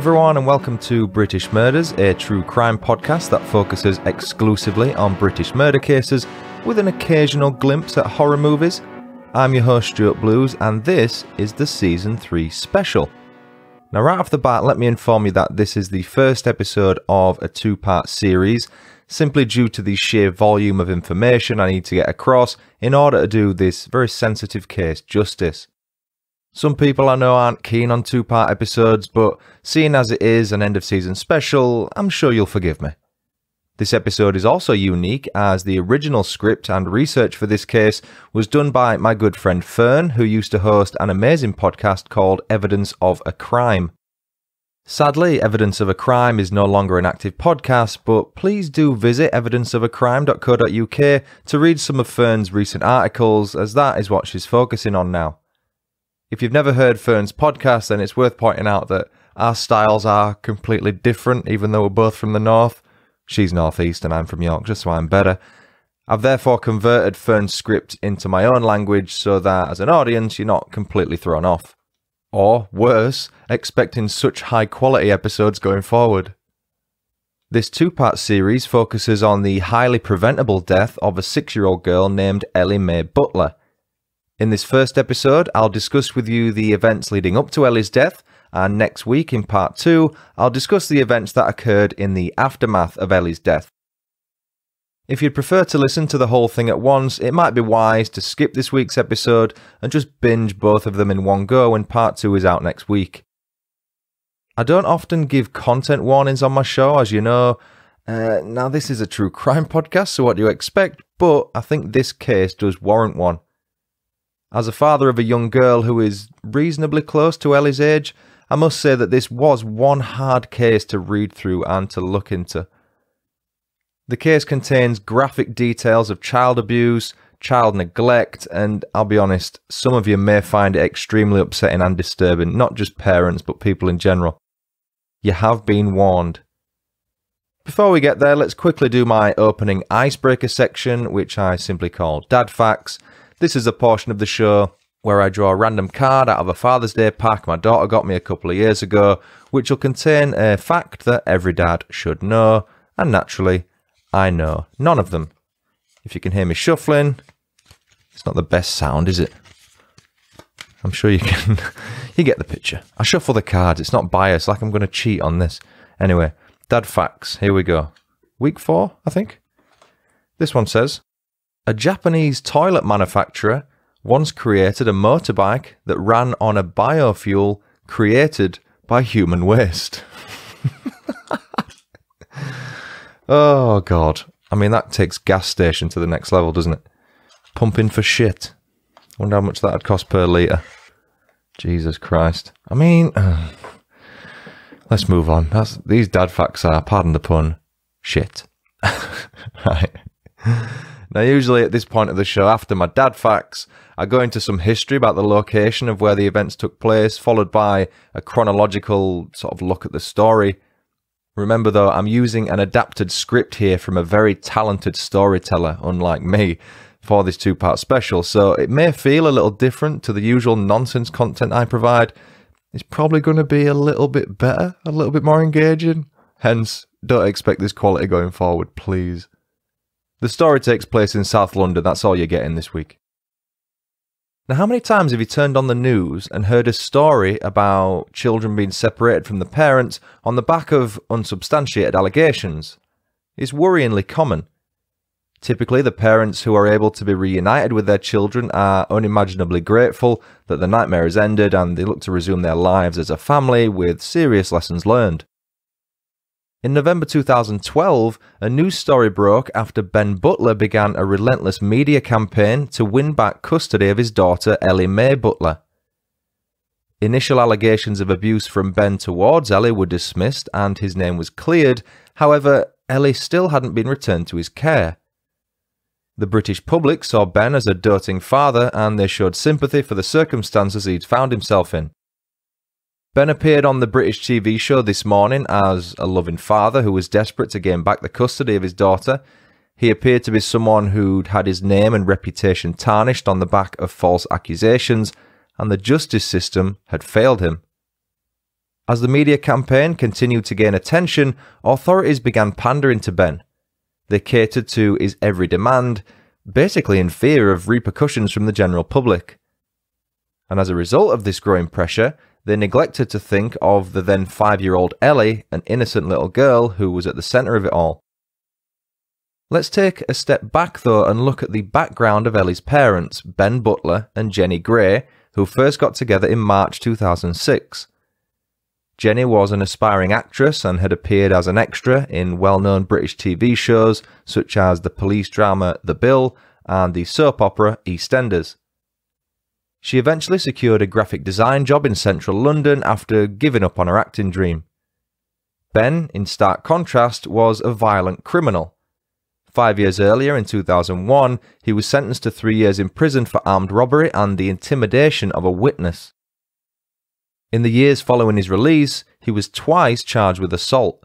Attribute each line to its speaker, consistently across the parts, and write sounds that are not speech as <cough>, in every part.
Speaker 1: everyone, and welcome to British Murders, a true crime podcast that focuses exclusively on British murder cases with an occasional glimpse at horror movies. I'm your host, Stuart Blues, and this is the Season 3 special. Now, right off the bat, let me inform you that this is the first episode of a two part series, simply due to the sheer volume of information I need to get across in order to do this very sensitive case justice. Some people I know aren't keen on two part episodes, but seeing as it is an end of season special, I'm sure you'll forgive me. This episode is also unique as the original script and research for this case was done by my good friend Fern, who used to host an amazing podcast called Evidence of a Crime. Sadly, Evidence of a Crime is no longer an active podcast, but please do visit evidenceofacrime.co.uk to read some of Fern's recent articles, as that is what she's focusing on now. If you've never heard Fern's podcast, then it's worth pointing out that our styles are completely different, even though we're both from the north. She's northeast and I'm from Yorkshire, so I'm better. I've therefore converted Fern's script into my own language so that as an audience you're not completely thrown off. Or, worse, expecting such high quality episodes going forward. This two part series focuses on the highly preventable death of a six year old girl named Ellie Mae Butler. In this first episode, I'll discuss with you the events leading up to Ellie's death, and next week in part two, I'll discuss the events that occurred in the aftermath of Ellie's death. If you'd prefer to listen to the whole thing at once, it might be wise to skip this week's episode and just binge both of them in one go when part two is out next week. I don't often give content warnings on my show, as you know. Uh, now, this is a true crime <laughs> podcast, so what do you expect? But I think this case does warrant one. As a father of a young girl who is reasonably close to Ellie's age, I must say that this was one hard case to read through and to look into. The case contains graphic details of child abuse, child neglect, and I'll be honest, some of you may find it extremely upsetting and disturbing, not just parents, but people in general. You have been warned. Before we get there, let's quickly do my opening icebreaker section, which I simply call Dad Facts, this is a portion of the show where I draw a random card out of a Father's Day pack my daughter got me a couple of years ago, which will contain a fact that every dad should know, and naturally, I know none of them. If you can hear me shuffling, it's not the best sound, is it? I'm sure you can. <laughs> you get the picture. I shuffle the cards. It's not biased, like I'm going to cheat on this. Anyway, dad facts. Here we go. Week four, I think. This one says a Japanese toilet manufacturer once created a motorbike that ran on a biofuel created by human waste. <laughs> oh, God. I mean, that takes gas station to the next level, doesn't it? Pumping for shit. Wonder how much that'd cost per litre. Jesus Christ. I mean, uh, <sighs> let's move on. That's, these dad facts are, pardon the pun, shit. <laughs> right. Now, usually at this point of the show, after my dad facts, I go into some history about the location of where the events took place, followed by a chronological sort of look at the story. Remember, though, I'm using an adapted script here from a very talented storyteller, unlike me, for this two part special, so it may feel a little different to the usual nonsense content I provide. It's probably going to be a little bit better, a little bit more engaging. Hence, don't expect this quality going forward, please. The story takes place in South London, that's all you're getting this week. Now, how many times have you turned on the news and heard a story about children being separated from the parents on the back of unsubstantiated allegations? It's worryingly common. Typically, the parents who are able to be reunited with their children are unimaginably grateful that the nightmare has ended and they look to resume their lives as a family with serious lessons learned. In November 2012, a news story broke after Ben Butler began a relentless media campaign to win back custody of his daughter Ellie Mae Butler. Initial allegations of abuse from Ben towards Ellie were dismissed and his name was cleared, however, Ellie still hadn't been returned to his care. The British public saw Ben as a doting father and they showed sympathy for the circumstances he'd found himself in. Ben appeared on the British TV show this morning as a loving father who was desperate to gain back the custody of his daughter. He appeared to be someone who'd had his name and reputation tarnished on the back of false accusations, and the justice system had failed him. As the media campaign continued to gain attention, authorities began pandering to Ben. They catered to his every demand, basically in fear of repercussions from the general public. And as a result of this growing pressure, they neglected to think of the then five year old Ellie, an innocent little girl who was at the centre of it all. Let's take a step back though and look at the background of Ellie's parents, Ben Butler and Jenny Gray, who first got together in March 2006. Jenny was an aspiring actress and had appeared as an extra in well known British TV shows such as the police drama The Bill and the soap opera EastEnders. She eventually secured a graphic design job in central London after giving up on her acting dream. Ben, in stark contrast, was a violent criminal. Five years earlier, in 2001, he was sentenced to three years in prison for armed robbery and the intimidation of a witness. In the years following his release, he was twice charged with assault.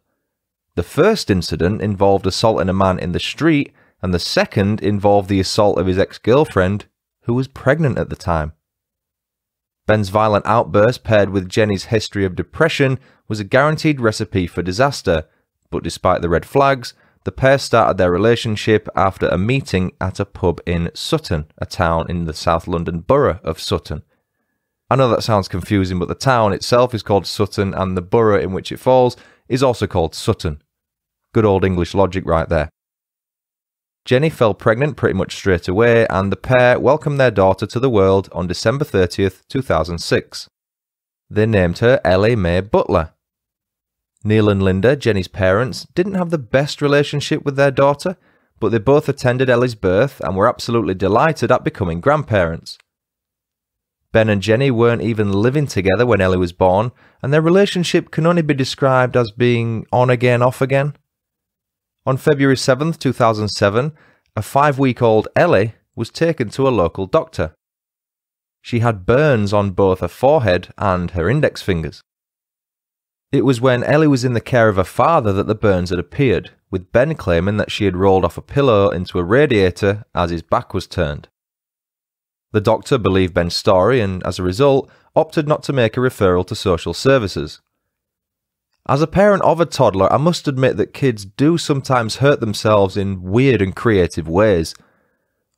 Speaker 1: The first incident involved assaulting a man in the street, and the second involved the assault of his ex girlfriend, who was pregnant at the time. Ben's violent outburst, paired with Jenny's history of depression, was a guaranteed recipe for disaster, but despite the red flags, the pair started their relationship after a meeting at a pub in Sutton, a town in the South London borough of Sutton. I know that sounds confusing, but the town itself is called Sutton, and the borough in which it falls is also called Sutton. Good old English logic right there. Jenny fell pregnant pretty much straight away, and the pair welcomed their daughter to the world on December 30th, 2006. They named her Ellie Mae Butler. Neil and Linda, Jenny's parents, didn't have the best relationship with their daughter, but they both attended Ellie's birth and were absolutely delighted at becoming grandparents. Ben and Jenny weren't even living together when Ellie was born, and their relationship can only be described as being on again, off again. On February 7, 2007, a five week old Ellie was taken to a local doctor. She had burns on both her forehead and her index fingers. It was when Ellie was in the care of her father that the burns had appeared, with Ben claiming that she had rolled off a pillow into a radiator as his back was turned. The doctor believed Ben's story and, as a result, opted not to make a referral to social services. As a parent of a toddler, I must admit that kids do sometimes hurt themselves in weird and creative ways.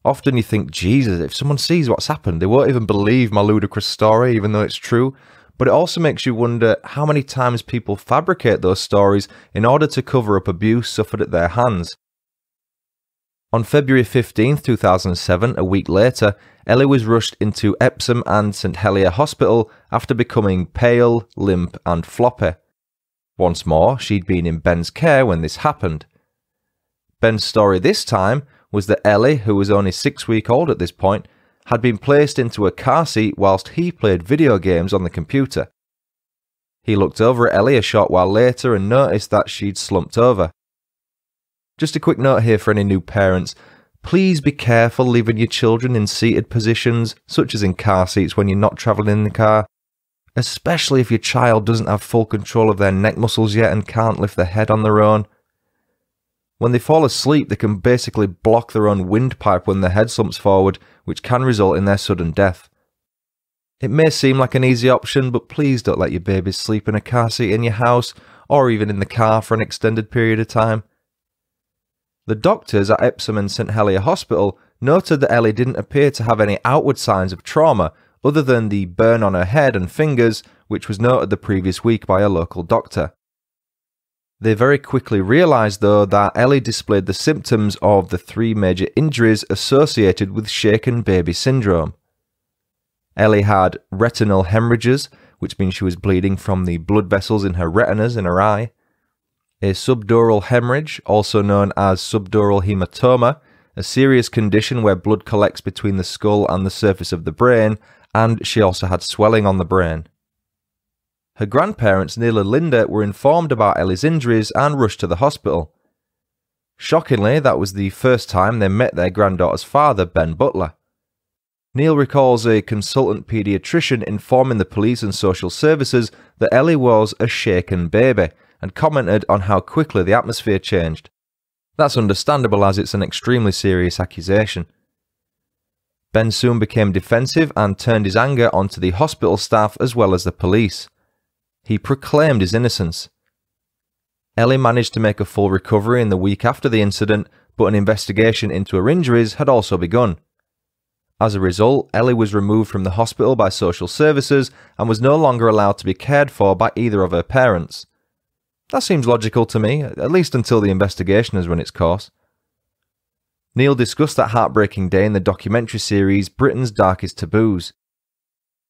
Speaker 1: Often you think, Jesus, if someone sees what's happened, they won't even believe my ludicrous story, even though it's true. But it also makes you wonder how many times people fabricate those stories in order to cover up abuse suffered at their hands. On February 15, 2007, a week later, Ellie was rushed into Epsom and St Helier Hospital after becoming pale, limp, and floppy. Once more, she'd been in Ben's care when this happened. Ben's story this time was that Ellie, who was only six weeks old at this point, had been placed into a car seat whilst he played video games on the computer. He looked over at Ellie a short while later and noticed that she'd slumped over. Just a quick note here for any new parents. Please be careful leaving your children in seated positions, such as in car seats when you're not travelling in the car especially if your child doesn't have full control of their neck muscles yet and can't lift their head on their own. When they fall asleep, they can basically block their own windpipe when their head slumps forward, which can result in their sudden death. It may seem like an easy option, but please don't let your babies sleep in a car seat in your house or even in the car for an extended period of time. The doctors at Epsom and St Helier Hospital noted that Ellie didn't appear to have any outward signs of trauma other than the burn on her head and fingers, which was noted the previous week by a local doctor. They very quickly realised, though, that Ellie displayed the symptoms of the three major injuries associated with shaken baby syndrome. Ellie had retinal hemorrhages, which means she was bleeding from the blood vessels in her retinas in her eye, a subdural hemorrhage, also known as subdural hematoma, a serious condition where blood collects between the skull and the surface of the brain and she also had swelling on the brain. Her grandparents, Neil and Linda, were informed about Ellie's injuries and rushed to the hospital. Shockingly, that was the first time they met their granddaughter's father, Ben Butler. Neil recalls a consultant paediatrician informing the police and social services that Ellie was a shaken baby and commented on how quickly the atmosphere changed. That's understandable as it's an extremely serious accusation. Ben soon became defensive and turned his anger onto the hospital staff as well as the police. He proclaimed his innocence. Ellie managed to make a full recovery in the week after the incident, but an investigation into her injuries had also begun. As a result, Ellie was removed from the hospital by social services and was no longer allowed to be cared for by either of her parents. That seems logical to me, at least until the investigation has run its course. Neil discussed that heartbreaking day in the documentary series Britain's Darkest Taboos.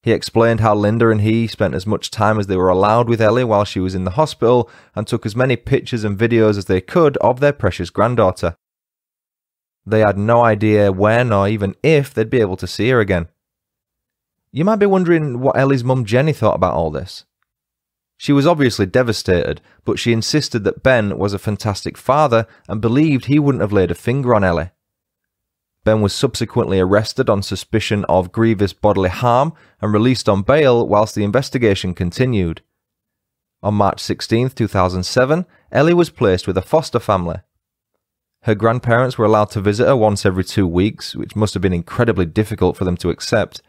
Speaker 1: He explained how Linda and he spent as much time as they were allowed with Ellie while she was in the hospital and took as many pictures and videos as they could of their precious granddaughter. They had no idea when or even if they'd be able to see her again. You might be wondering what Ellie's mum Jenny thought about all this. She was obviously devastated, but she insisted that Ben was a fantastic father and believed he wouldn't have laid a finger on Ellie. Ben was subsequently arrested on suspicion of grievous bodily harm and released on bail whilst the investigation continued. On March 16, 2007, Ellie was placed with a foster family. Her grandparents were allowed to visit her once every two weeks, which must have been incredibly difficult for them to accept.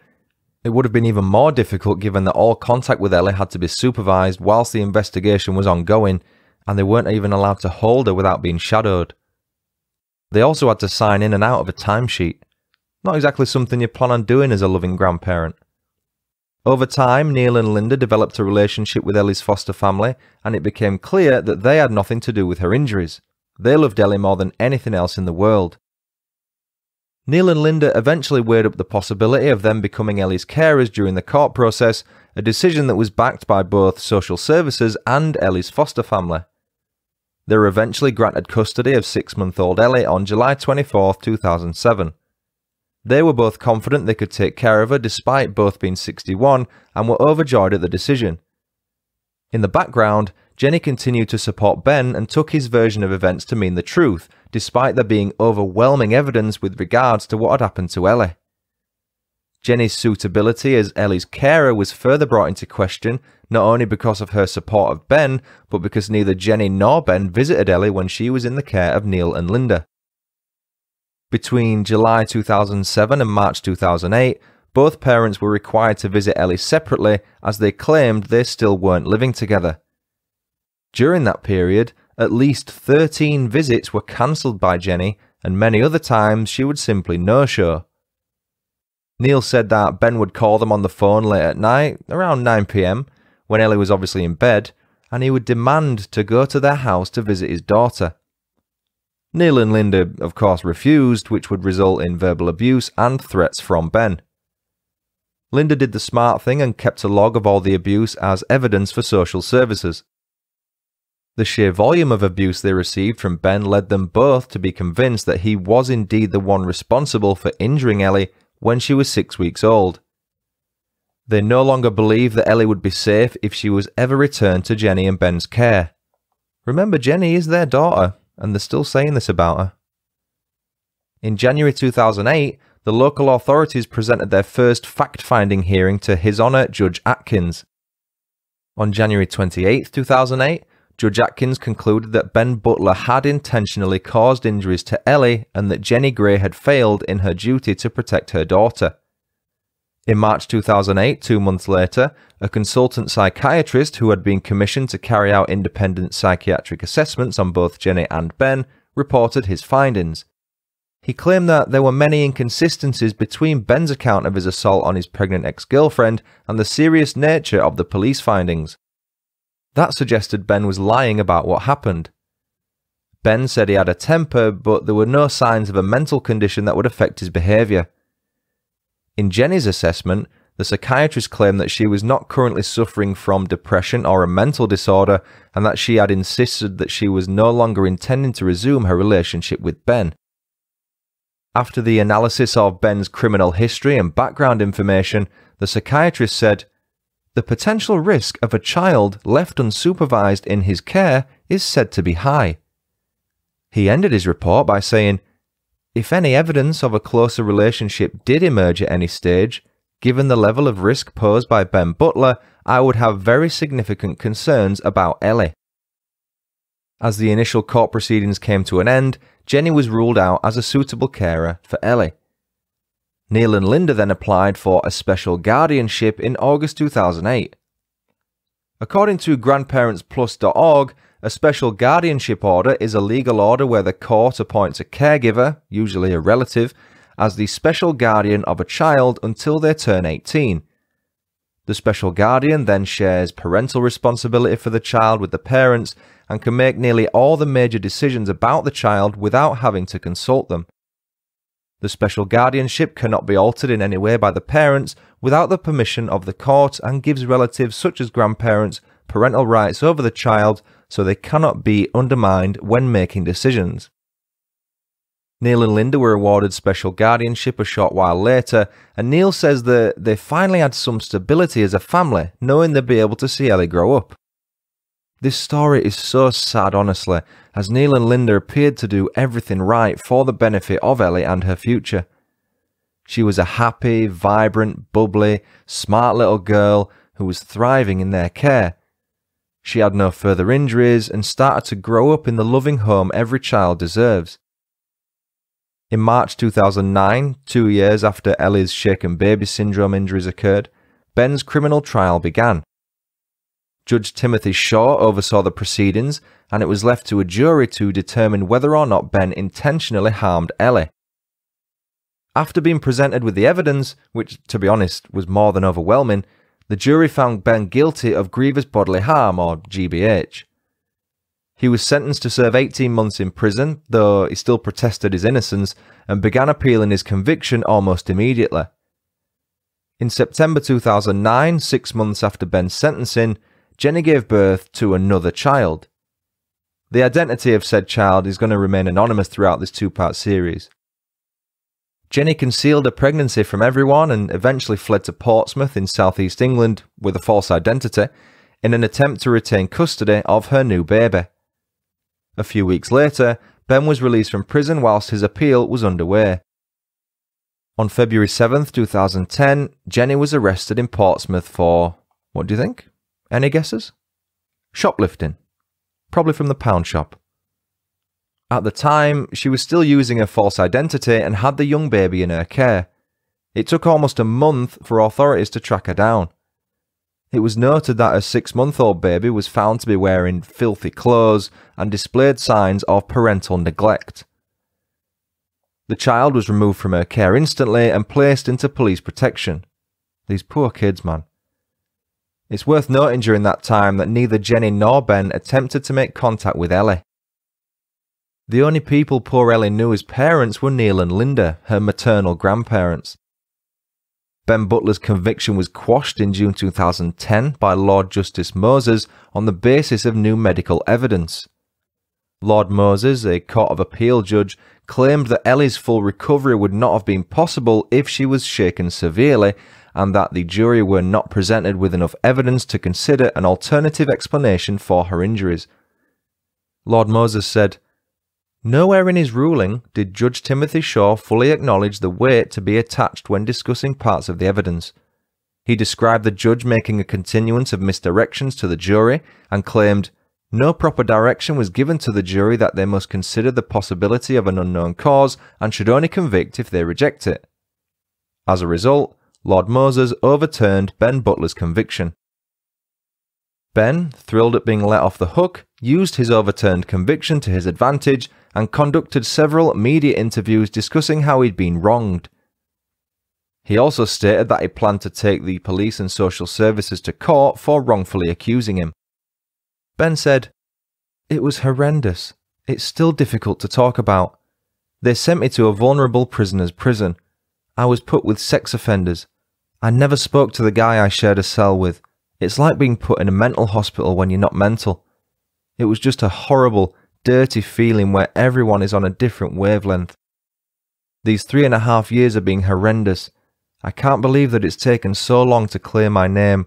Speaker 1: It would have been even more difficult given that all contact with Ellie had to be supervised whilst the investigation was ongoing, and they weren't even allowed to hold her without being shadowed. They also had to sign in and out of a timesheet. Not exactly something you plan on doing as a loving grandparent. Over time, Neil and Linda developed a relationship with Ellie's foster family, and it became clear that they had nothing to do with her injuries. They loved Ellie more than anything else in the world. Neil and Linda eventually weighed up the possibility of them becoming Ellie's carers during the court process, a decision that was backed by both social services and Ellie's foster family. They were eventually granted custody of six month old Ellie on July 24, 2007. They were both confident they could take care of her despite both being 61 and were overjoyed at the decision. In the background, Jenny continued to support Ben and took his version of events to mean the truth, despite there being overwhelming evidence with regards to what had happened to Ellie. Jenny's suitability as Ellie's carer was further brought into question, not only because of her support of Ben, but because neither Jenny nor Ben visited Ellie when she was in the care of Neil and Linda. Between July 2007 and March 2008, both parents were required to visit Ellie separately as they claimed they still weren't living together. During that period, at least 13 visits were cancelled by Jenny, and many other times she would simply no show. Neil said that Ben would call them on the phone late at night, around 9pm, when Ellie was obviously in bed, and he would demand to go to their house to visit his daughter. Neil and Linda, of course, refused, which would result in verbal abuse and threats from Ben. Linda did the smart thing and kept a log of all the abuse as evidence for social services. The sheer volume of abuse they received from Ben led them both to be convinced that he was indeed the one responsible for injuring Ellie when she was six weeks old. They no longer believed that Ellie would be safe if she was ever returned to Jenny and Ben's care. Remember, Jenny is their daughter, and they're still saying this about her. In January 2008, the local authorities presented their first fact finding hearing to His Honour Judge Atkins. On January 28, 2008, Judge Atkins concluded that Ben Butler had intentionally caused injuries to Ellie and that Jenny Gray had failed in her duty to protect her daughter. In March 2008, two months later, a consultant psychiatrist who had been commissioned to carry out independent psychiatric assessments on both Jenny and Ben reported his findings. He claimed that there were many inconsistencies between Ben's account of his assault on his pregnant ex girlfriend and the serious nature of the police findings. That suggested Ben was lying about what happened. Ben said he had a temper, but there were no signs of a mental condition that would affect his behaviour. In Jenny's assessment, the psychiatrist claimed that she was not currently suffering from depression or a mental disorder and that she had insisted that she was no longer intending to resume her relationship with Ben. After the analysis of Ben's criminal history and background information, the psychiatrist said, the potential risk of a child left unsupervised in his care is said to be high. He ended his report by saying, If any evidence of a closer relationship did emerge at any stage, given the level of risk posed by Ben Butler, I would have very significant concerns about Ellie. As the initial court proceedings came to an end, Jenny was ruled out as a suitable carer for Ellie. Neil and Linda then applied for a special guardianship in August 2008. According to grandparentsplus.org, a special guardianship order is a legal order where the court appoints a caregiver, usually a relative, as the special guardian of a child until they turn 18. The special guardian then shares parental responsibility for the child with the parents and can make nearly all the major decisions about the child without having to consult them. The special guardianship cannot be altered in any way by the parents without the permission of the court and gives relatives such as grandparents parental rights over the child so they cannot be undermined when making decisions. Neil and Linda were awarded special guardianship a short while later, and Neil says that they finally had some stability as a family, knowing they'd be able to see Ellie grow up. This story is so sad, honestly, as Neil and Linda appeared to do everything right for the benefit of Ellie and her future. She was a happy, vibrant, bubbly, smart little girl who was thriving in their care. She had no further injuries and started to grow up in the loving home every child deserves. In March 2009, two years after Ellie's shaken baby syndrome injuries occurred, Ben's criminal trial began. Judge Timothy Shaw oversaw the proceedings, and it was left to a jury to determine whether or not Ben intentionally harmed Ellie. After being presented with the evidence, which, to be honest, was more than overwhelming, the jury found Ben guilty of grievous bodily harm, or GBH. He was sentenced to serve 18 months in prison, though he still protested his innocence and began appealing his conviction almost immediately. In September 2009, six months after Ben's sentencing, Jenny gave birth to another child. The identity of said child is going to remain anonymous throughout this two part series. Jenny concealed her pregnancy from everyone and eventually fled to Portsmouth in southeast England with a false identity in an attempt to retain custody of her new baby. A few weeks later, Ben was released from prison whilst his appeal was underway. On February 7th, 2010, Jenny was arrested in Portsmouth for, what do you think? Any guesses? Shoplifting. Probably from the pound shop. At the time, she was still using her false identity and had the young baby in her care. It took almost a month for authorities to track her down. It was noted that her six month old baby was found to be wearing filthy clothes and displayed signs of parental neglect. The child was removed from her care instantly and placed into police protection. These poor kids, man. It's worth noting during that time that neither Jenny nor Ben attempted to make contact with Ellie. The only people poor Ellie knew as parents were Neil and Linda, her maternal grandparents. Ben Butler's conviction was quashed in June 2010 by Lord Justice Moses on the basis of new medical evidence. Lord Moses, a Court of Appeal judge, claimed that Ellie's full recovery would not have been possible if she was shaken severely, and that the jury were not presented with enough evidence to consider an alternative explanation for her injuries. Lord Moses said, Nowhere in his ruling did Judge Timothy Shaw fully acknowledge the weight to be attached when discussing parts of the evidence. He described the judge making a continuance of misdirections to the jury and claimed, no proper direction was given to the jury that they must consider the possibility of an unknown cause and should only convict if they reject it. As a result, Lord Moses overturned Ben Butler's conviction. Ben, thrilled at being let off the hook, used his overturned conviction to his advantage and conducted several media interviews discussing how he'd been wronged. He also stated that he planned to take the police and social services to court for wrongfully accusing him. Ben said, It was horrendous. It's still difficult to talk about. They sent me to a vulnerable prisoner's prison. I was put with sex offenders. I never spoke to the guy I shared a cell with. It's like being put in a mental hospital when you're not mental. It was just a horrible, dirty feeling where everyone is on a different wavelength. These three and a half years are being horrendous. I can't believe that it's taken so long to clear my name.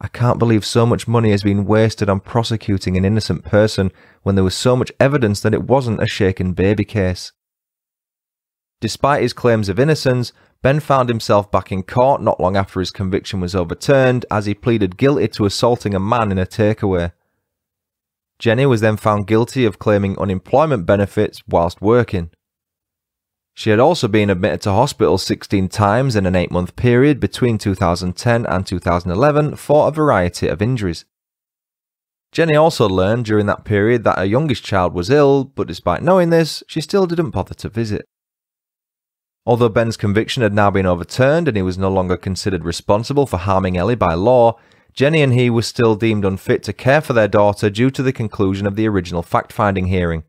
Speaker 1: I can't believe so much money has been wasted on prosecuting an innocent person when there was so much evidence that it wasn't a shaken baby case. Despite his claims of innocence, Ben found himself back in court not long after his conviction was overturned as he pleaded guilty to assaulting a man in a takeaway. Jenny was then found guilty of claiming unemployment benefits whilst working. She had also been admitted to hospital 16 times in an 8 month period between 2010 and 2011 for a variety of injuries. Jenny also learned during that period that her youngest child was ill, but despite knowing this, she still didn't bother to visit. Although Ben's conviction had now been overturned and he was no longer considered responsible for harming Ellie by law, Jenny and he were still deemed unfit to care for their daughter due to the conclusion of the original fact finding hearing.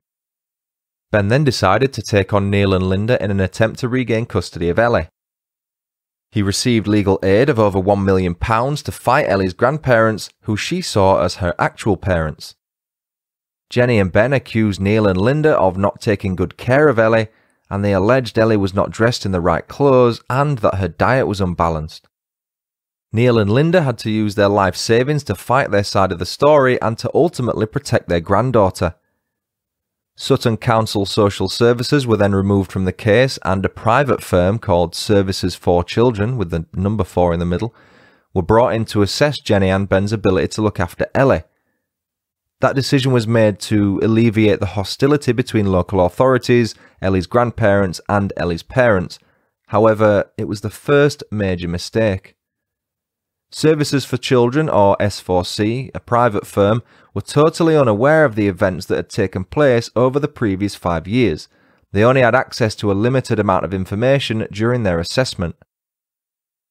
Speaker 1: Ben then decided to take on Neil and Linda in an attempt to regain custody of Ellie. He received legal aid of over £1 million to fight Ellie's grandparents, who she saw as her actual parents. Jenny and Ben accused Neil and Linda of not taking good care of Ellie, and they alleged Ellie was not dressed in the right clothes and that her diet was unbalanced. Neil and Linda had to use their life savings to fight their side of the story and to ultimately protect their granddaughter. Sutton Council Social Services were then removed from the case, and a private firm called Services for Children, with the number 4 in the middle, were brought in to assess Jenny and Ben's ability to look after Ellie. That decision was made to alleviate the hostility between local authorities, Ellie's grandparents, and Ellie's parents. However, it was the first major mistake. Services for Children, or S4C, a private firm, were totally unaware of the events that had taken place over the previous five years. They only had access to a limited amount of information during their assessment.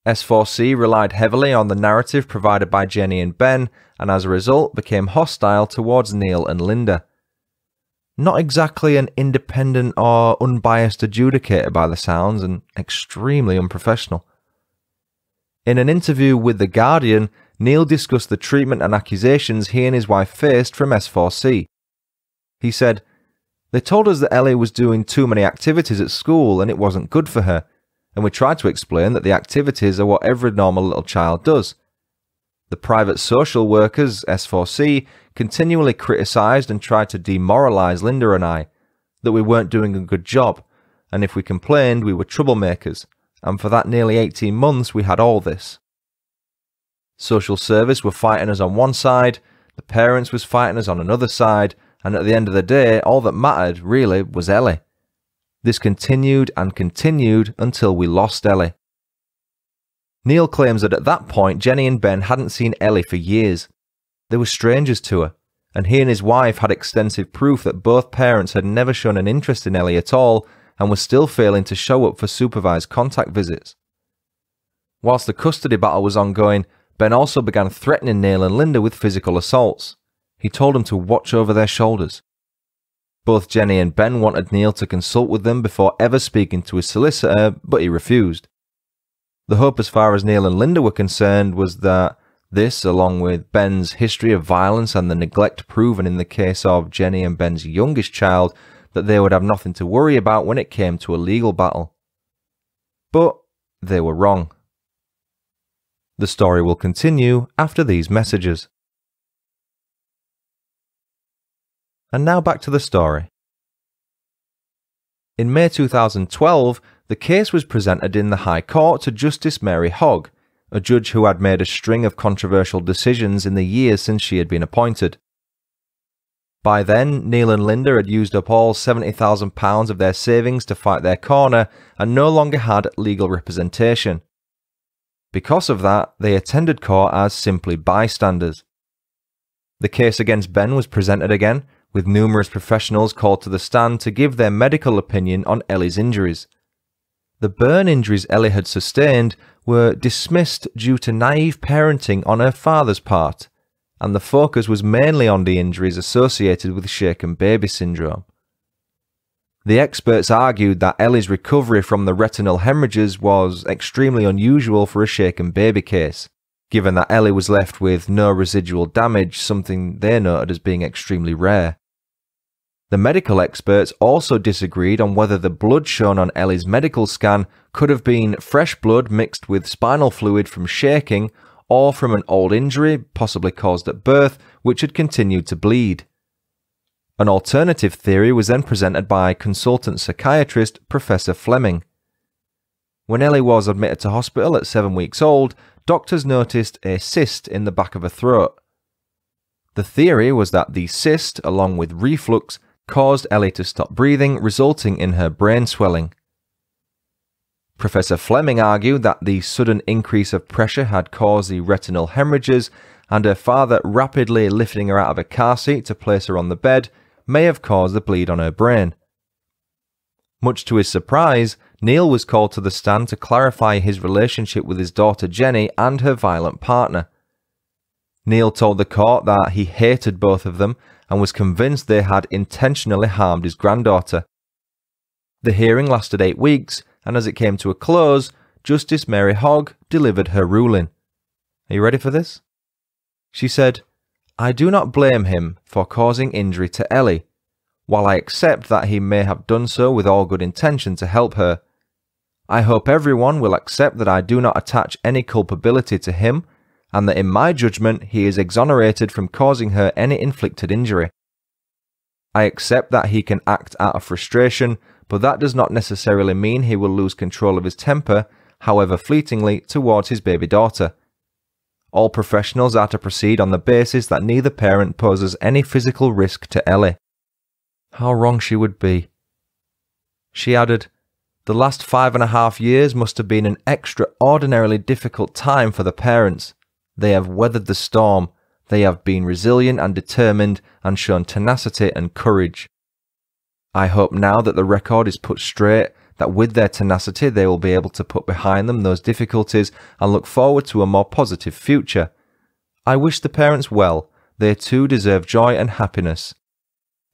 Speaker 1: S4C relied heavily on the narrative provided by Jenny and Ben, and as a result became hostile towards Neil and Linda. Not exactly an independent or unbiased adjudicator by the sounds, and extremely unprofessional. In an interview with The Guardian, Neil discussed the treatment and accusations he and his wife faced from S4C. He said, They told us that Ellie was doing too many activities at school and it wasn't good for her, and we tried to explain that the activities are what every normal little child does. The private social workers, S4C, continually criticised and tried to demoralise Linda and I, that we weren't doing a good job, and if we complained, we were troublemakers, and for that nearly 18 months we had all this. Social service were fighting us on one side, the parents was fighting us on another side, and at the end of the day, all that mattered, really, was Ellie. This continued and continued until we lost Ellie. Neil claims that at that point, Jenny and Ben hadn't seen Ellie for years. They were strangers to her, and he and his wife had extensive proof that both parents had never shown an interest in Ellie at all and were still failing to show up for supervised contact visits. Whilst the custody battle was ongoing, Ben also began threatening Neil and Linda with physical assaults. He told them to watch over their shoulders. Both Jenny and Ben wanted Neil to consult with them before ever speaking to his solicitor, but he refused. The hope, as far as Neil and Linda were concerned, was that this, along with Ben's history of violence and the neglect proven in the case of Jenny and Ben's youngest child, that they would have nothing to worry about when it came to a legal battle. But they were wrong. The story will continue after these messages. And now back to the story. In May 2012, the case was presented in the High Court to Justice Mary Hogg, a judge who had made a string of controversial decisions in the years since she had been appointed. By then, Neil and Linda had used up all £70,000 of their savings to fight their corner and no longer had legal representation. Because of that, they attended court as simply bystanders. The case against Ben was presented again, with numerous professionals called to the stand to give their medical opinion on Ellie's injuries. The burn injuries Ellie had sustained were dismissed due to naive parenting on her father's part and the focus was mainly on the injuries associated with shaken baby syndrome. The experts argued that Ellie's recovery from the retinal hemorrhages was extremely unusual for a shaken baby case, given that Ellie was left with no residual damage, something they noted as being extremely rare. The medical experts also disagreed on whether the blood shown on Ellie's medical scan could have been fresh blood mixed with spinal fluid from shaking or from an old injury, possibly caused at birth, which had continued to bleed. An alternative theory was then presented by consultant psychiatrist Professor Fleming. When Ellie was admitted to hospital at seven weeks old, doctors noticed a cyst in the back of her throat. The theory was that the cyst, along with reflux, caused Ellie to stop breathing, resulting in her brain swelling. Professor Fleming argued that the sudden increase of pressure had caused the retinal hemorrhages and her father rapidly lifting her out of a car seat to place her on the bed may have caused the bleed on her brain. Much to his surprise, Neil was called to the stand to clarify his relationship with his daughter Jenny and her violent partner. Neil told the court that he hated both of them and was convinced they had intentionally harmed his granddaughter. The hearing lasted eight weeks, and as it came to a close, Justice Mary Hogg delivered her ruling. Are you ready for this? She said, I do not blame him for causing injury to Ellie, while I accept that he may have done so with all good intention to help her. I hope everyone will accept that I do not attach any culpability to him and that in my judgment he is exonerated from causing her any inflicted injury. I accept that he can act out of frustration, but that does not necessarily mean he will lose control of his temper, however fleetingly, towards his baby daughter. All professionals are to proceed on the basis that neither parent poses any physical risk to Ellie. How wrong she would be. She added, The last five and a half years must have been an extraordinarily difficult time for the parents. They have weathered the storm. They have been resilient and determined and shown tenacity and courage. I hope now that the record is put straight, that with their tenacity they will be able to put behind them those difficulties and look forward to a more positive future. I wish the parents well. They too deserve joy and happiness.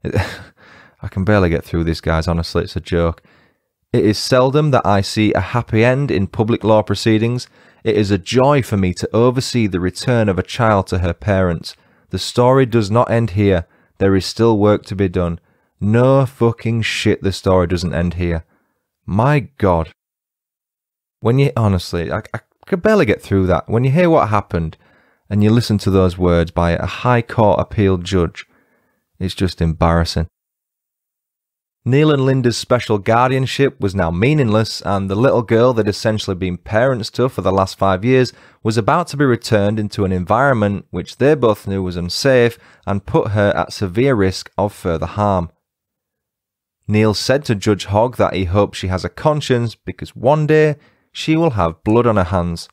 Speaker 1: <laughs> I can barely get through this, guys, honestly, it's a joke. It is seldom that I see a happy end in public law proceedings, it is a joy for me to oversee the return of a child to her parents. The story does not end here. There is still work to be done. No fucking shit, the story doesn't end here. My god. When you, honestly, I, I could barely get through that. When you hear what happened and you listen to those words by a High Court appeal judge, it's just embarrassing. Neil and Linda's special guardianship was now meaningless, and the little girl they'd essentially been parents to for the last five years was about to be returned into an environment which they both knew was unsafe and put her at severe risk of further harm. Neil said to Judge Hogg that he hopes she has a conscience because one day she will have blood on her hands.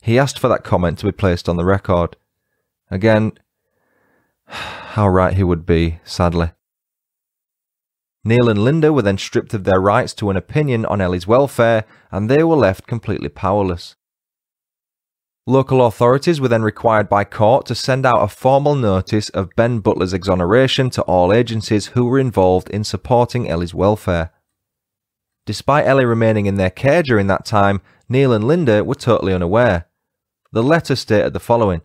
Speaker 1: He asked for that comment to be placed on the record. Again, <sighs> how right he would be, sadly. Neil and Linda were then stripped of their rights to an opinion on Ellie's welfare, and they were left completely powerless. Local authorities were then required by court to send out a formal notice of Ben Butler's exoneration to all agencies who were involved in supporting Ellie's welfare. Despite Ellie remaining in their care during that time, Neil and Linda were totally unaware. The letter stated the following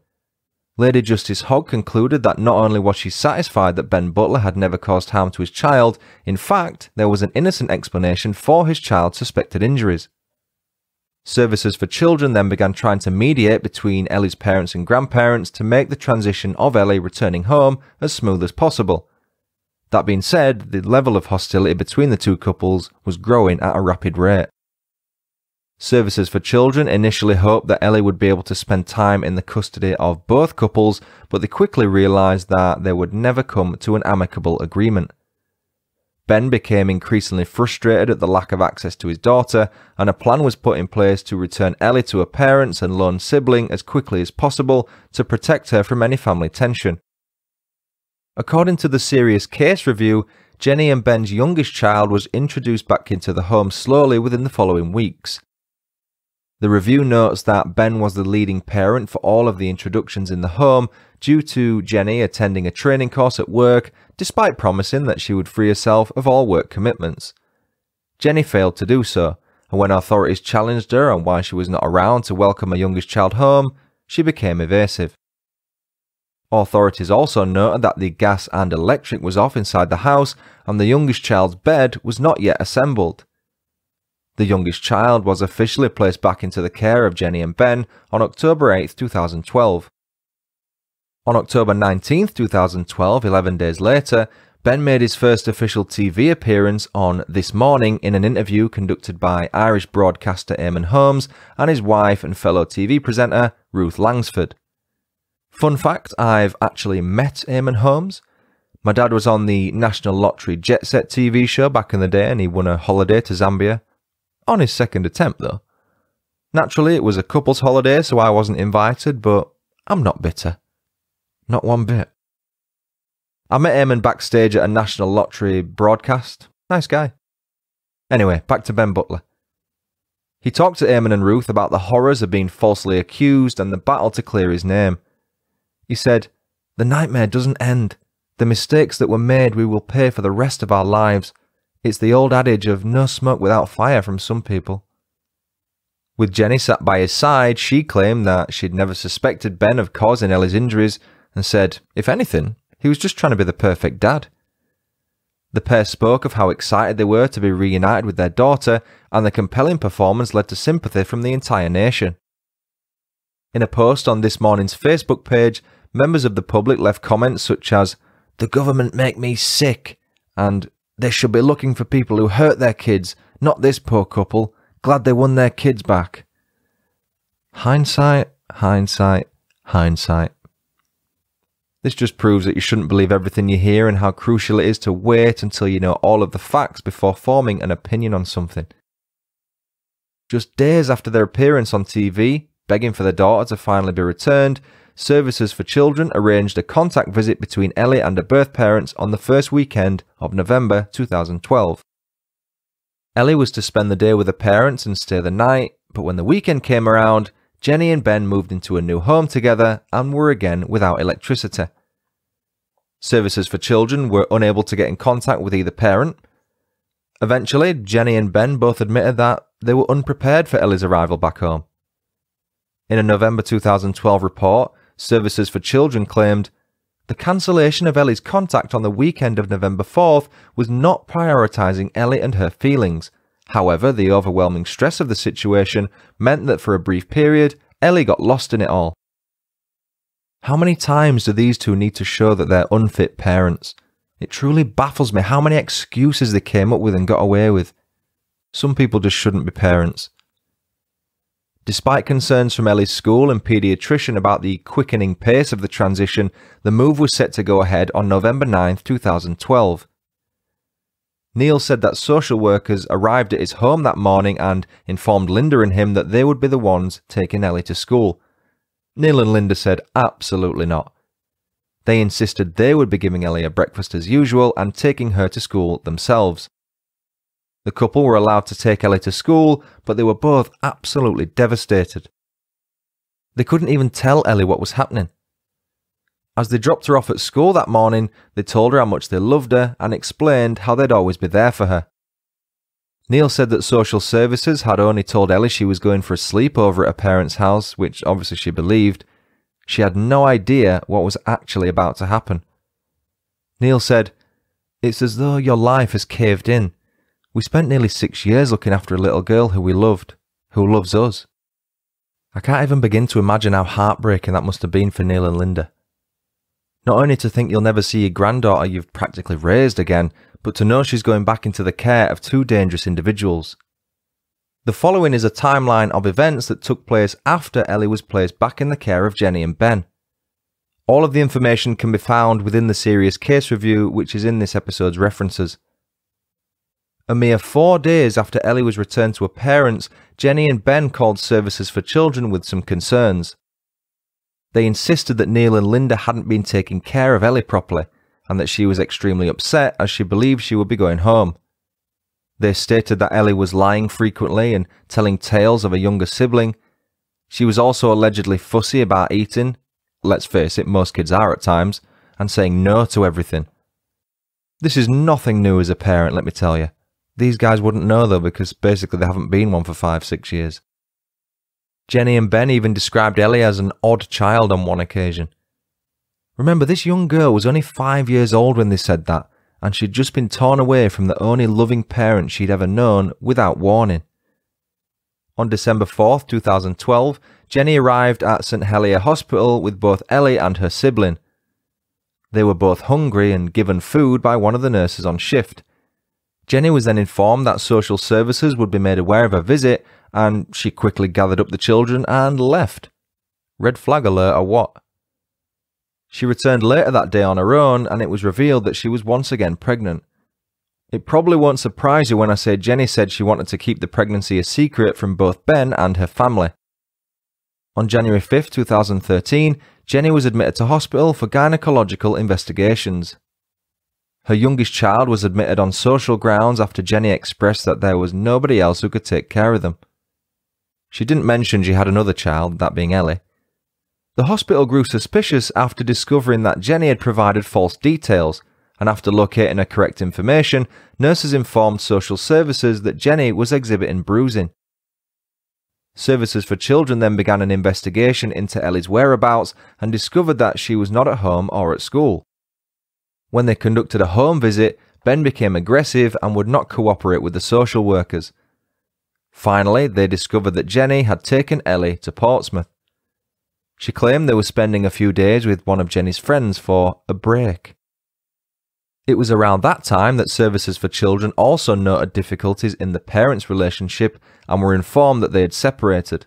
Speaker 1: Lady Justice Hogg concluded that not only was she satisfied that Ben Butler had never caused harm to his child, in fact, there was an innocent explanation for his child's suspected injuries. Services for Children then began trying to mediate between Ellie's parents and grandparents to make the transition of Ellie returning home as smooth as possible. That being said, the level of hostility between the two couples was growing at a rapid rate. Services for Children initially hoped that Ellie would be able to spend time in the custody of both couples, but they quickly realised that they would never come to an amicable agreement. Ben became increasingly frustrated at the lack of access to his daughter, and a plan was put in place to return Ellie to her parents and lone sibling as quickly as possible to protect her from any family tension. According to the serious case review, Jenny and Ben's youngest child was introduced back into the home slowly within the following weeks. The review notes that Ben was the leading parent for all of the introductions in the home due to Jenny attending a training course at work despite promising that she would free herself of all work commitments. Jenny failed to do so, and when authorities challenged her on why she was not around to welcome her youngest child home, she became evasive. Authorities also noted that the gas and electric was off inside the house and the youngest child's bed was not yet assembled. The youngest child was officially placed back into the care of Jenny and Ben on October 8, 2012. On October 19, 2012, 11 days later, Ben made his first official TV appearance on This Morning in an interview conducted by Irish broadcaster Eamonn Holmes and his wife and fellow TV presenter Ruth Langsford. Fun fact I've actually met Eamonn Holmes. My dad was on the National Lottery Jet Set TV show back in the day and he won a holiday to Zambia on his second attempt, though. Naturally, it was a couple's holiday, so I wasn't invited, but I'm not bitter. Not one bit. I met Eamon backstage at a National Lottery broadcast. Nice guy. Anyway, back to Ben Butler. He talked to Eamon and Ruth about the horrors of being falsely accused and the battle to clear his name. He said, The nightmare doesn't end. The mistakes that were made we will pay for the rest of our lives. It's the old adage of no smoke without fire from some people. With Jenny sat by his side, she claimed that she'd never suspected Ben of causing Ellie's injuries and said, if anything, he was just trying to be the perfect dad. The pair spoke of how excited they were to be reunited with their daughter, and the compelling performance led to sympathy from the entire nation. In a post on this morning's Facebook page, members of the public left comments such as, The government make me sick, and they should be looking for people who hurt their kids, not this poor couple. Glad they won their kids back. Hindsight, hindsight, hindsight. This just proves that you shouldn't believe everything you hear and how crucial it is to wait until you know all of the facts before forming an opinion on something. Just days after their appearance on TV, begging for their daughter to finally be returned, Services for Children arranged a contact visit between Ellie and her birth parents on the first weekend of November 2012. Ellie was to spend the day with her parents and stay the night, but when the weekend came around, Jenny and Ben moved into a new home together and were again without electricity. Services for Children were unable to get in contact with either parent. Eventually, Jenny and Ben both admitted that they were unprepared for Ellie's arrival back home. In a November 2012 report, Services for Children claimed the cancellation of Ellie's contact on the weekend of November 4th was not prioritising Ellie and her feelings, However, the overwhelming stress of the situation meant that for a brief period, Ellie got lost in it all. How many times do these two need to show that they're unfit parents? It truly baffles me how many excuses they came up with and got away with. Some people just shouldn't be parents. Despite concerns from Ellie's school and paediatrician about the quickening pace of the transition, the move was set to go ahead on November 9, 2012. Neil said that social workers arrived at his home that morning and informed Linda and him that they would be the ones taking Ellie to school. Neil and Linda said absolutely not. They insisted they would be giving Ellie a breakfast as usual and taking her to school themselves. The couple were allowed to take Ellie to school, but they were both absolutely devastated. They couldn't even tell Ellie what was happening. As they dropped her off at school that morning, they told her how much they loved her and explained how they'd always be there for her. Neil said that social services had only told Ellie she was going for a sleepover at her parents' house, which obviously she believed. She had no idea what was actually about to happen. Neil said, It's as though your life has caved in. We spent nearly six years looking after a little girl who we loved, who loves us. I can't even begin to imagine how heartbreaking that must have been for Neil and Linda. Not only to think you'll never see your granddaughter you've practically raised again, but to know she's going back into the care of two dangerous individuals. The following is a timeline of events that took place after Ellie was placed back in the care of Jenny and Ben. All of the information can be found within the serious case review, which is in this episode's references. A mere four days after Ellie was returned to her parents, Jenny and Ben called Services for Children with some concerns. They insisted that Neil and Linda hadn't been taking care of Ellie properly, and that she was extremely upset as she believed she would be going home. They stated that Ellie was lying frequently and telling tales of a younger sibling. She was also allegedly fussy about eating, let's face it, most kids are at times, and saying no to everything. This is nothing new as a parent, let me tell you. These guys wouldn't know though because basically they haven't been one for five, six years. Jenny and Ben even described Ellie as an odd child on one occasion. Remember, this young girl was only five years old when they said that, and she'd just been torn away from the only loving parent she'd ever known without warning. On December 4th, 2012, Jenny arrived at St. Helier Hospital with both Ellie and her sibling. They were both hungry and given food by one of the nurses on shift. Jenny was then informed that social services would be made aware of her visit, and she quickly gathered up the children and left. Red flag alert or what? She returned later that day on her own, and it was revealed that she was once again pregnant. It probably won't surprise you when I say Jenny said she wanted to keep the pregnancy a secret from both Ben and her family. On January 5, 2013, Jenny was admitted to hospital for gynecological investigations. Her youngest child was admitted on social grounds after Jenny expressed that there was nobody else who could take care of them. She didn't mention she had another child, that being Ellie. The hospital grew suspicious after discovering that Jenny had provided false details, and after locating her correct information, nurses informed social services that Jenny was exhibiting bruising. Services for Children then began an investigation into Ellie's whereabouts and discovered that she was not at home or at school. When they conducted a home visit, Ben became aggressive and would not cooperate with the social workers. Finally, they discovered that Jenny had taken Ellie to Portsmouth. She claimed they were spending a few days with one of Jenny's friends for a break. It was around that time that Services for Children also noted difficulties in the parents' relationship and were informed that they had separated.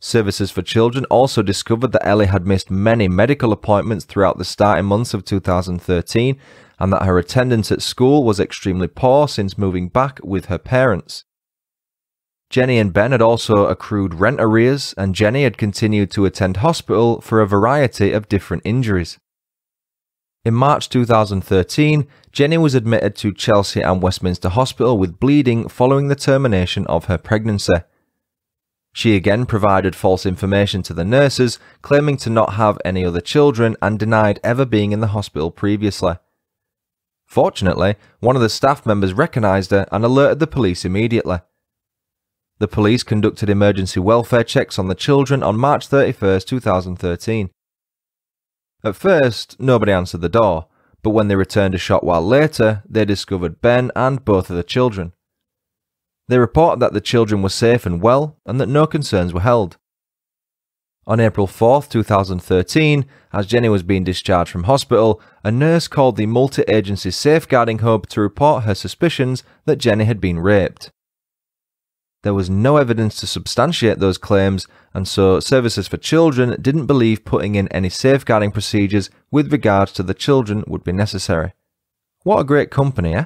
Speaker 1: Services for Children also discovered that Ellie had missed many medical appointments throughout the starting months of 2013 and that her attendance at school was extremely poor since moving back with her parents. Jenny and Ben had also accrued rent arrears, and Jenny had continued to attend hospital for a variety of different injuries. In March 2013, Jenny was admitted to Chelsea and Westminster Hospital with bleeding following the termination of her pregnancy. She again provided false information to the nurses, claiming to not have any other children and denied ever being in the hospital previously. Fortunately, one of the staff members recognised her and alerted the police immediately. The police conducted emergency welfare checks on the children on March 31, 2013. At first, nobody answered the door, but when they returned a short while later, they discovered Ben and both of the children. They reported that the children were safe and well, and that no concerns were held. On April 4, 2013, as Jenny was being discharged from hospital, a nurse called the multi agency safeguarding hub to report her suspicions that Jenny had been raped. There was no evidence to substantiate those claims, and so Services for Children didn't believe putting in any safeguarding procedures with regards to the children would be necessary. What a great company, eh?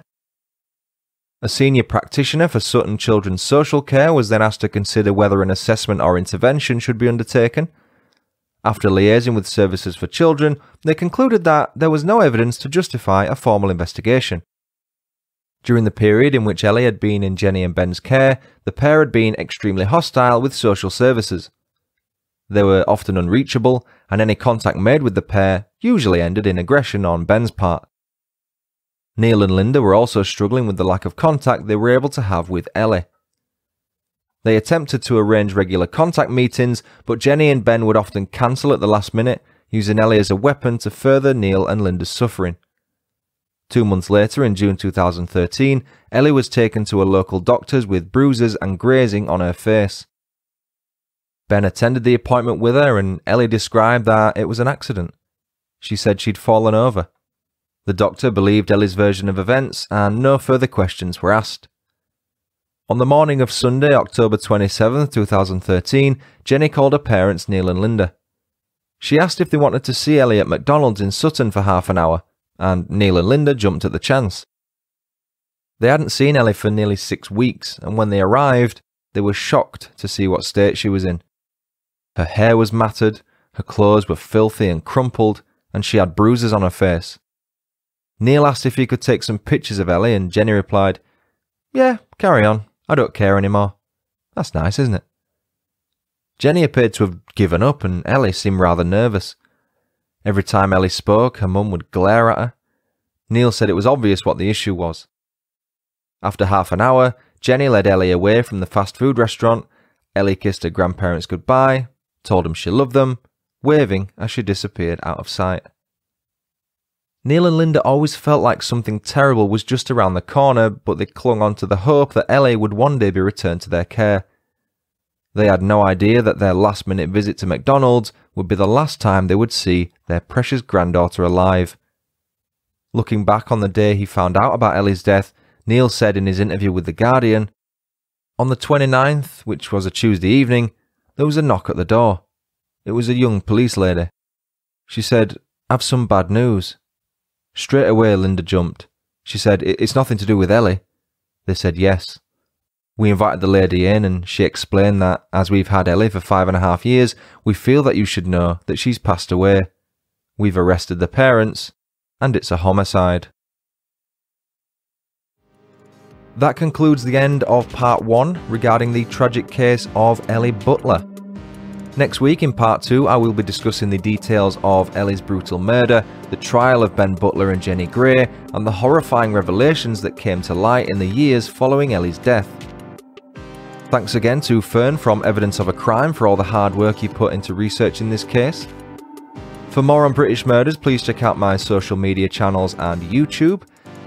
Speaker 1: A senior practitioner for Sutton Children's Social Care was then asked to consider whether an assessment or intervention should be undertaken. After liaising with Services for Children, they concluded that there was no evidence to justify a formal investigation. During the period in which Ellie had been in Jenny and Ben's care, the pair had been extremely hostile with social services. They were often unreachable, and any contact made with the pair usually ended in aggression on Ben's part. Neil and Linda were also struggling with the lack of contact they were able to have with Ellie. They attempted to arrange regular contact meetings, but Jenny and Ben would often cancel at the last minute, using Ellie as a weapon to further Neil and Linda's suffering. Two months later, in June 2013, Ellie was taken to a local doctor's with bruises and grazing on her face. Ben attended the appointment with her, and Ellie described that it was an accident. She said she'd fallen over. The doctor believed Ellie's version of events, and no further questions were asked. On the morning of Sunday, October 27, 2013, Jenny called her parents, Neil and Linda. She asked if they wanted to see Ellie at McDonald's in Sutton for half an hour, and Neil and Linda jumped at the chance. They hadn't seen Ellie for nearly six weeks, and when they arrived, they were shocked to see what state she was in. Her hair was matted, her clothes were filthy and crumpled, and she had bruises on her face. Neil asked if he could take some pictures of Ellie, and Jenny replied, Yeah, carry on. I don't care anymore. That's nice, isn't it? Jenny appeared to have given up, and Ellie seemed rather nervous. Every time Ellie spoke, her mum would glare at her. Neil said it was obvious what the issue was. After half an hour, Jenny led Ellie away from the fast food restaurant. Ellie kissed her grandparents goodbye, told them she loved them, waving as she disappeared out of sight. Neil and Linda always felt like something terrible was just around the corner, but they clung on to the hope that Ellie would one day be returned to their care. They had no idea that their last minute visit to McDonald's would be the last time they would see their precious granddaughter alive. Looking back on the day he found out about Ellie's death, Neil said in his interview with The Guardian, On the 29th, which was a Tuesday evening, there was a knock at the door. It was a young police lady. She said, I've some bad news. Straight away, Linda jumped. She said, It's nothing to do with Ellie. They said yes. We invited the lady in and she explained that as we've had Ellie for five and a half years, we feel that you should know that she's passed away. We've arrested the parents and it's a homicide. That concludes the end of part one regarding the tragic case of Ellie Butler. Next week, in part two, I will be discussing the details of Ellie's brutal murder, the trial of Ben Butler and Jenny Gray, and the horrifying revelations that came to light in the years following Ellie's death. Thanks again to Fern from Evidence of a Crime for all the hard work he put into researching this case. For more on British murders, please check out my social media channels and YouTube.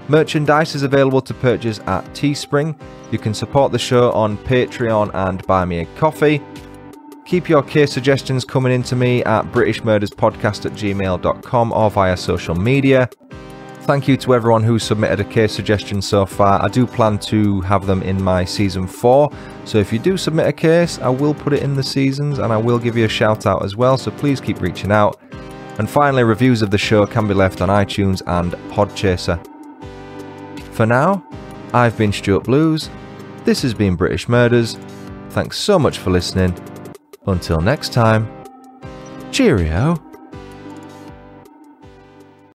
Speaker 1: Merchandise is available to purchase at Teespring. You can support the show on Patreon and Buy Me a Coffee. Keep your case suggestions coming in to me at britishmurderspodcast at gmail.com or via social media. Thank you to everyone who submitted a case suggestion so far. I do plan to have them in my season 4, so if you do submit a case, I will put it in the seasons and I will give you a shout out as well, so please keep reaching out. And finally, reviews of the show can be left on iTunes and Podchaser. For now, I've been Stuart Blues, this has been British Murders, thanks so much for listening, until next time, cheerio.